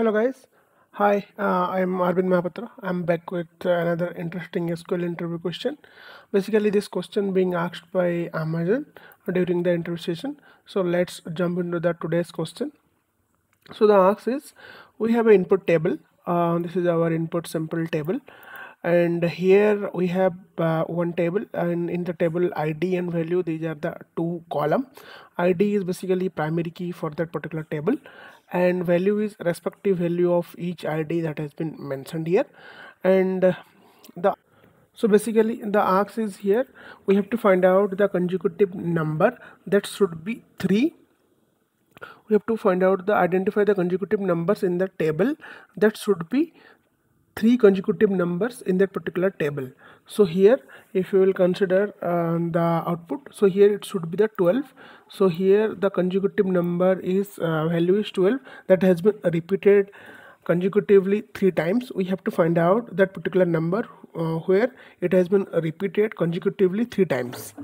Hello guys. Hi, uh, I'm Arabinda Mohapatra. I'm back with uh, another interesting SQL interview question. Basically, this question being asked by Amazon during the interview session. So let's jump into the today's question. So the ask is, we have an input table. Uh, this is our input simple table, and here we have uh, one table, and in the table ID and value, these are the two column. ID is basically primary key for that particular table, and value is respective value of each id that has been mentioned here. And uh, the so basically the ask is here. We have to find out the consecutive number. That should be 3 we have to find out the identify the consecutive numbers in the table. That should be three consecutive numbers in that particular table. So here if you will consider uh, the output so here it should be the 12 so here the consecutive number is uh, value is 12 that has been repeated consecutively three times. We have to find out that particular number uh, where it has been repeated consecutively three times.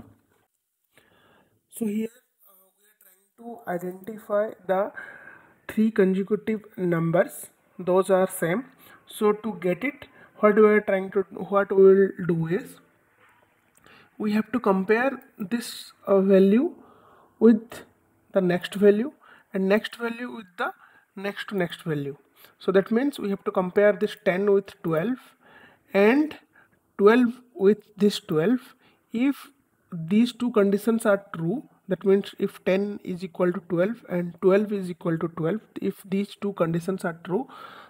So here uh, we are trying to identify the three consecutive numbers those are same. So to get it what we are trying to what we will do is we have to compare this uh, value with the next value and next value with the next to next value. So that means we have to compare this 10 with 12 and 12 with this 12 if these two conditions are true that means if 10 is equal to 12 and 12 is equal to 12 if these two conditions are true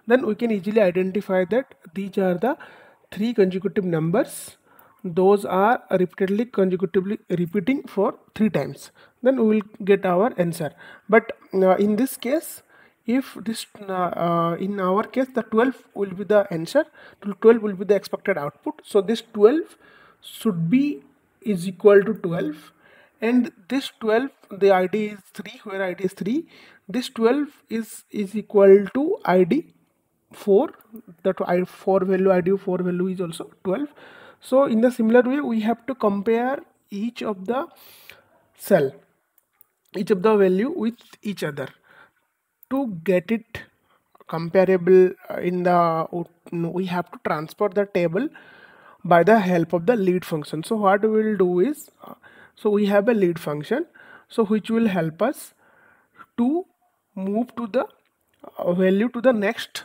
then we can easily identify that these are the three consecutive numbers. Those are repeatedly consecutively repeating for three times. Then we will get our answer. But uh, in this case if this uh, uh, in our case the 12 will be the answer 12 will be the expected output. So this 12 should be is equal to 12 and this 12 the id is 3 where id is 3 this 12 is is equal to id 4 that i 4 value id 4 value is also 12 so in the similar way we have to compare each of the cell each of the value with each other. To get it comparable uh, in the we have to transport the table by the help of the lead function. So what we will do is uh, so we have a lead function. So which will help us to move to the uh, value to the next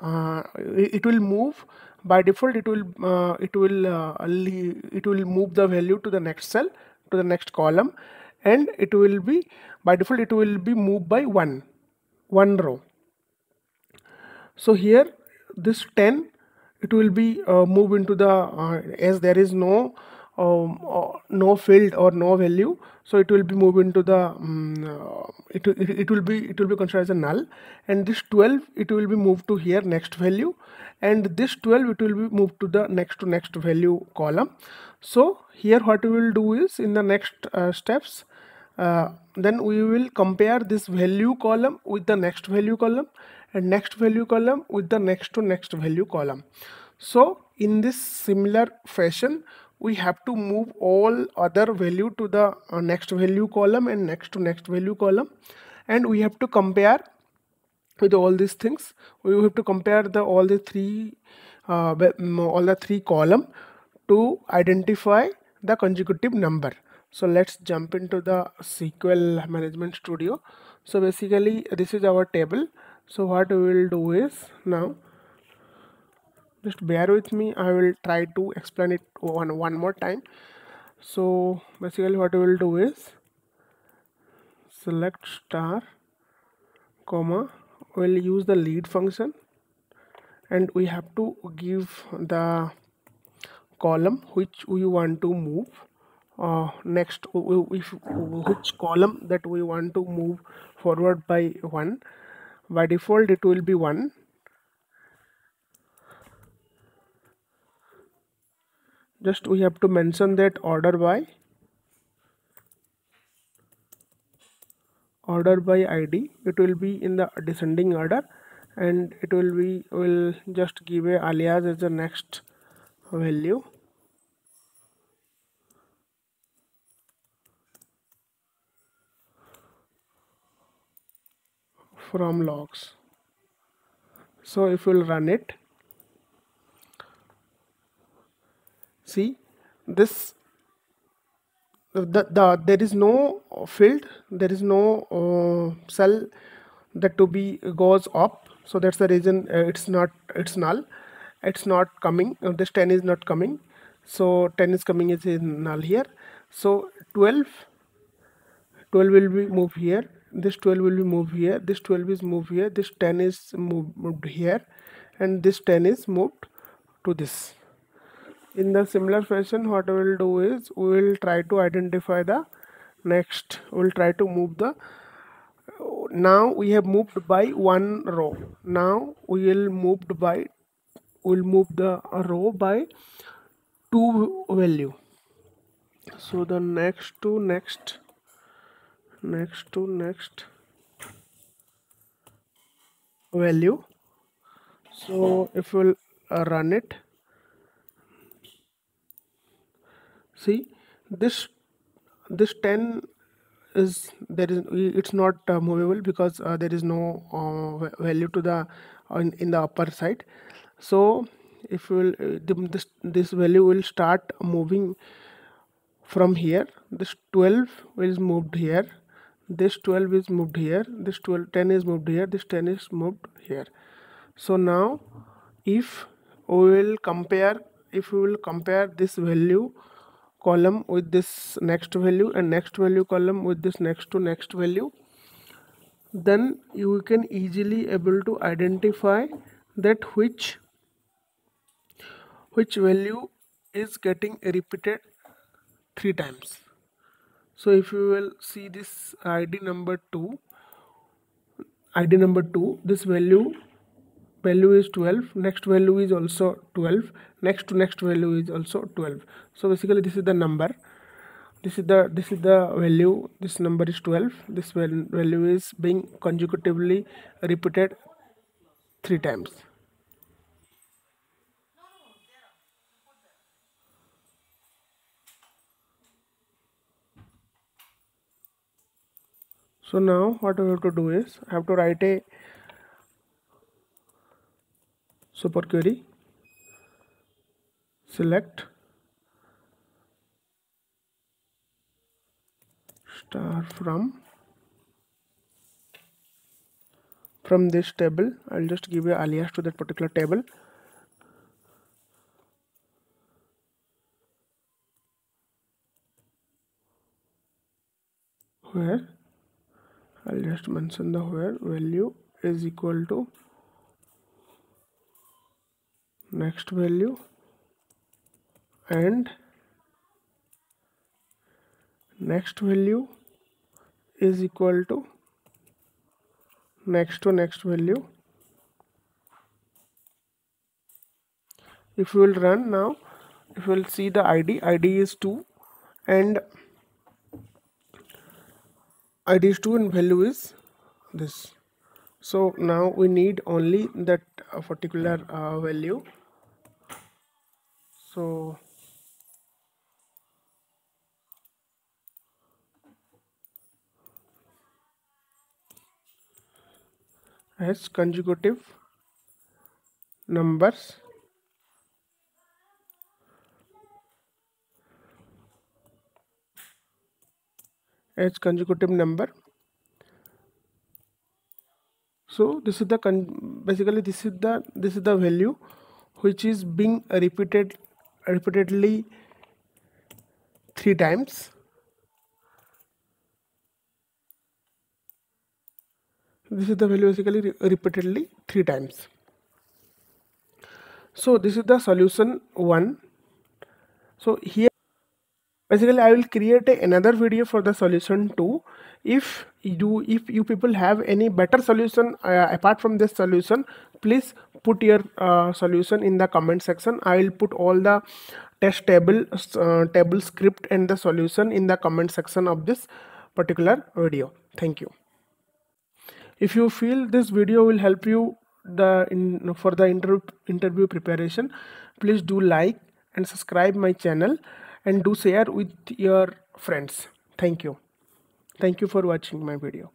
uh, it will move. By default it will uh, it will uh, it will move the value to the next cell to the next column. And it will be by default it will be moved by one one row. So here this 10 it will be uh, moved into the as there is no um, uh, no field or no value. So it will be moved into the um, it, it, it will be it will be considered as a null. And this 12 it will be moved to here next value. And this 12 it will be moved to the next to next value column. So here what we will do is in the next uh, steps uh, then we will compare this value column with the next value column and next value column with the next to next value column. So in this similar fashion we have to move all other value to the uh, next value column and next to next value column. And we have to compare with all these things. We have to compare the all the three uh, all the three column to identify the consecutive number. So let's jump into the SQL management studio. So basically this is our table. So what we will do is now just bear with me. I will try to explain it one, one more time. So basically what we will do is select star comma we'll use the lead function and we have to give the column which we want to move. Uh, next if which column that we want to move forward by one. By default it will be one just we have to mention that order by order by id it will be in the descending order and it will be will just give a alias as the next value. From logs. So if we'll run it see this the, the there is no field there is no uh, cell that to be goes up. So that's the reason uh, it's not it's null. It's not coming. Uh, this 10 is not coming. So 10 is coming is null here. So 12 12 will be moved here. This 12 will be moved here. This 12 is moved here. This 10 is moved here. And this 10 is moved to this in the similar fashion what we will do is we will try to identify the next we will try to move the now we have moved by one row. Now we will moved by will move the row by two value. So the next to next next to next value. So if we'll uh, run it see this this 10 is there is it's not uh, movable because uh, there is no uh, value to the in, in the upper side. So if we will uh, this this value will start moving from here. This 12 is moved here. This 12 is moved here. This 12 10 is moved here. This 10 is moved here. So now if we will compare if we will compare this value column with this next value and next value column with this next to next value then you can easily able to identify that which which value is getting repeated three times. So if you will see this id number 2 id number 2 this value value is 12 next value is also 12 next to next value is also 12 so basically this is the number this is the this is the value this number is 12 this value is being consecutively repeated three times. So now what I have to do is I have to write a super query. Select. Star from. From this table I'll just give a alias to that particular table. Where? I'll just mention the where value is equal to next value and next value is equal to next to next value. If we will run now if we will see the id id is 2 and id is 2 and value is this. So now we need only that uh, particular uh, value so as consecutive numbers as consecutive number so this is the basically this is the this is the value which is being repeated repeatedly three times. This is the value basically repeatedly three times. So this is the solution one. So here basically i will create another video for the solution 2 if you if you people have any better solution uh, apart from this solution please put your uh, solution in the comment section. I will put all the test table uh, table script and the solution in the comment section of this particular video. Thank you. If you feel this video will help you the in for the interview interview preparation please do like and subscribe my channel and do share with your friends. Thank you. Thank you for watching my video